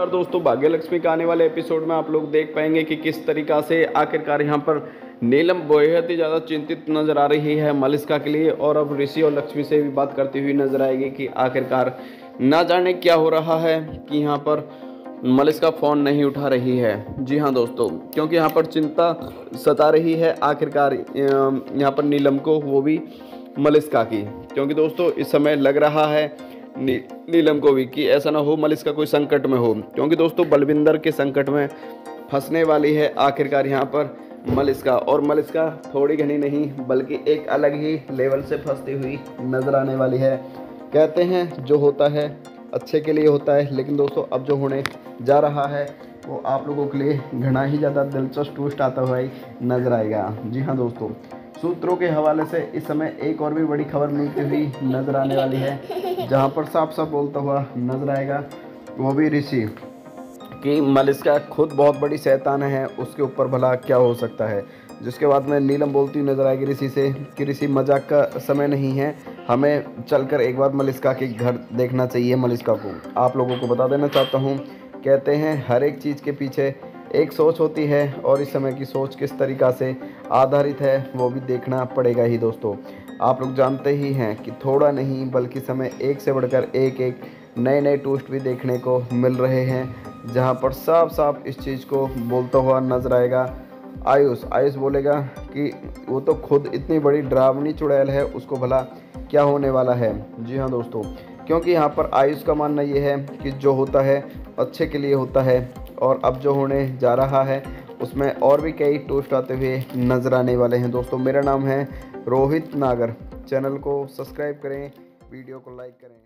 और दोस्तों भाग्य लक्ष्मी के आने वाले एपिसोड में आप लोग देख पाएँगे कि किस तरीका से आखिरकार यहाँ पर नीलम बेहद ही ज़्यादा चिंतित नज़र आ रही है मलिस्का के लिए और अब ऋषि और लक्ष्मी से भी बात करती हुई नज़र आएगी कि आखिरकार ना जाने क्या हो रहा है कि यहाँ पर मलिस्का फ़ोन नहीं उठा रही है। जी हाँ दोस्तों, क्योंकि यहाँ पर चिंता सता रही है आखिरकार यहाँ पर नीलम को, वो भी मलिस्का की। क्योंकि दोस्तों, इस समय लग रहा है नी, नीलम को भी कि ऐसा ना हो मलिस्का कोई संकट में हो। क्योंकि दोस्तों बलविंदर के संकट में फंसने वाली है आखिरकार यहाँ पर मलिस्का और मलिस्का थोड़ी घनी नहीं बल्कि एक अलग ही लेवल से फंसती हुई नज़र आने वाली है। कहते हैं जो होता है अच्छे के लिए होता है लेकिन दोस्तों अब जो होने जा रहा है वो आप लोगों के लिए घना ही ज़्यादा दिलचस्प टूस्ट आता हुआ नज़र आएगा। जी हाँ दोस्तों। सूत्रों के हवाले से इस समय एक और भी बड़ी खबर मिलती हुई नज़र आने वाली है, जहाँ पर साफ़ साफ़ बोलता हुआ नज़र आएगा, वो भी ऋषि, कि मलिस्का खुद बहुत बड़ी शैतान है, उसके ऊपर भला क्या हो सकता है? जिसके बाद में नीलम बोलती हुई नज़र आएगी ऋषि से, कि ऋषि, मज़ाक का समय नहीं है, हमें चलकर एक बार मलिस्का के घर देखना चाहिए, मलिस्का को। आप लोगों को बता देना चाहता हूँ, कहते हैं, हर एक चीज़ के पीछे एक सोच होती है और इस समय की सोच किस तरीक़ा से आधारित है, वो भी देखना पड़ेगा ही दोस्तों। आप लोग जानते ही हैं कि थोड़ा नहीं, बल्कि समय एक से बढ़कर एक एक नए नए टूस्ट भी देखने को मिल रहे हैं, जहाँ पर साफ़ साफ़ इस चीज़ को बोलता हुआ नज़र आएगा। आयुष आयुष बोलेगा कि वो तो खुद इतनी बड़ी ड्रावनी चुड़ैल है, उसको भला क्या होने वाला है? जी हाँ दोस्तों, क्योंकि यहाँ पर आयुष का मानना ये है कि जो होता है, अच्छे के लिए होता है और अब जो होने जा रहा है, उसमें और भी कई टोस्ट आते हुए नज़र आने वाले हैं। दोस्तों, मेरा नाम है रोहित नागर। चैनल को सब्सक्राइब करें, वीडियो को लाइक करें।